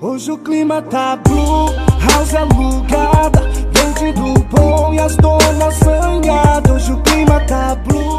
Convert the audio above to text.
Hoje o clima tá blue, house alugada, dente do bom e as donas sangadas. Hoje o clima tá blue.